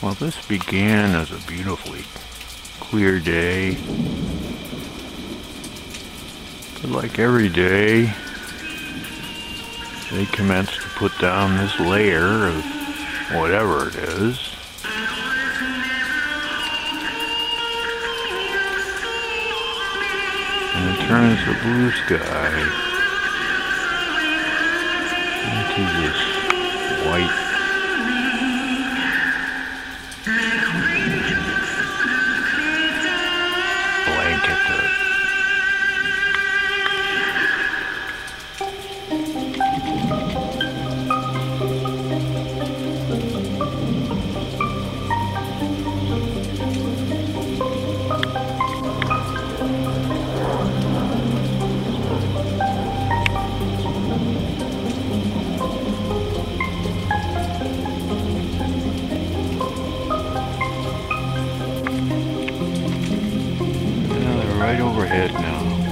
Well, this began as a beautifully clear day. But like every day, they commenced to put down this layer of whatever it is. And it turns the blue sky into this white right overhead now.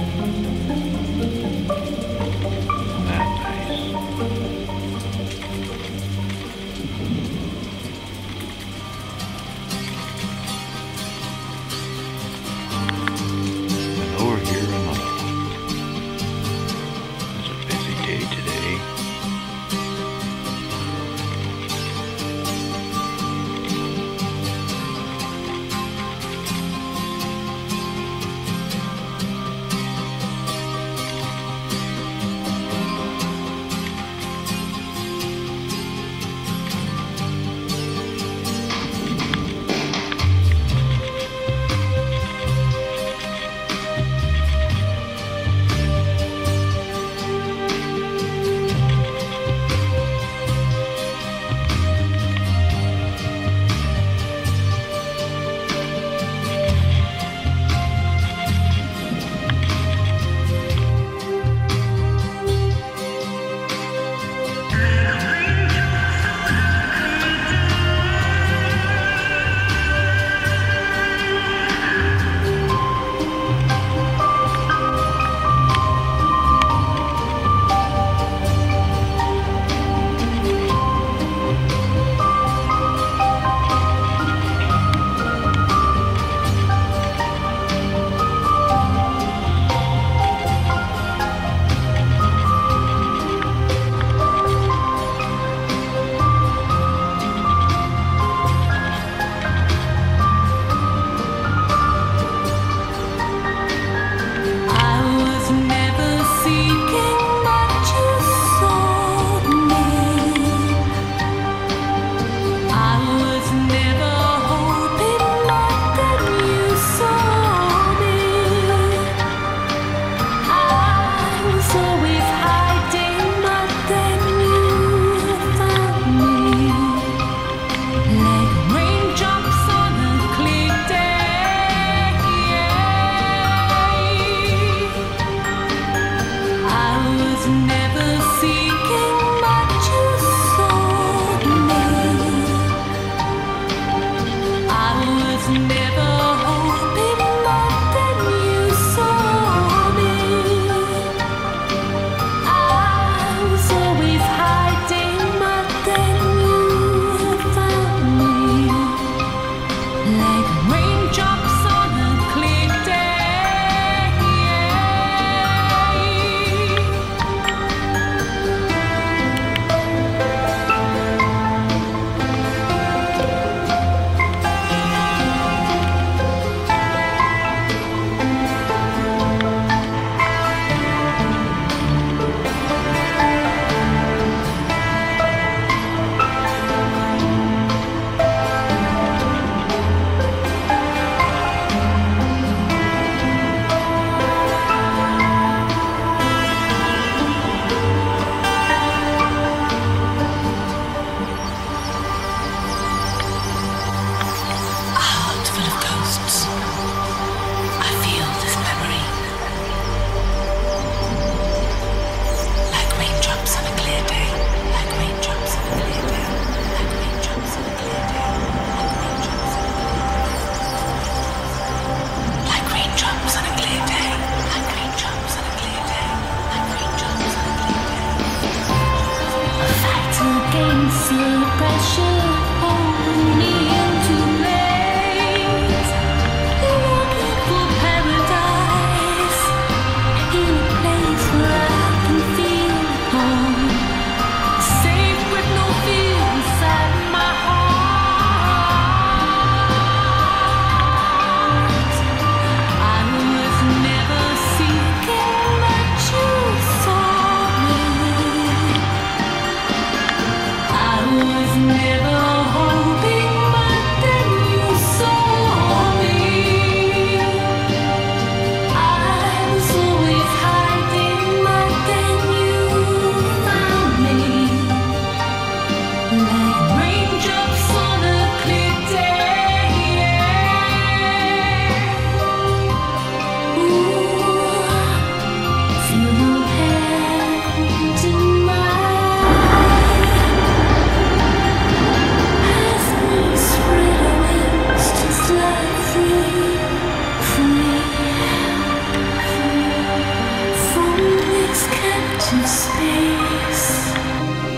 of space,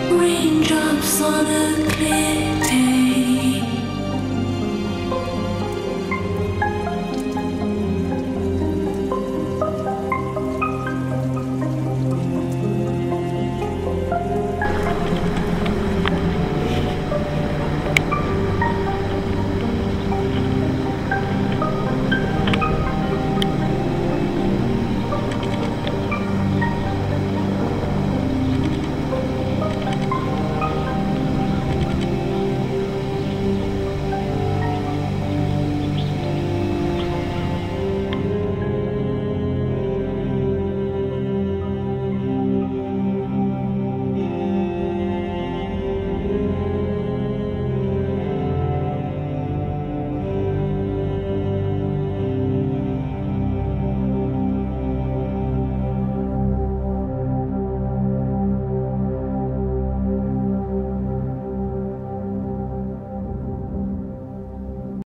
raindrops on a clear day.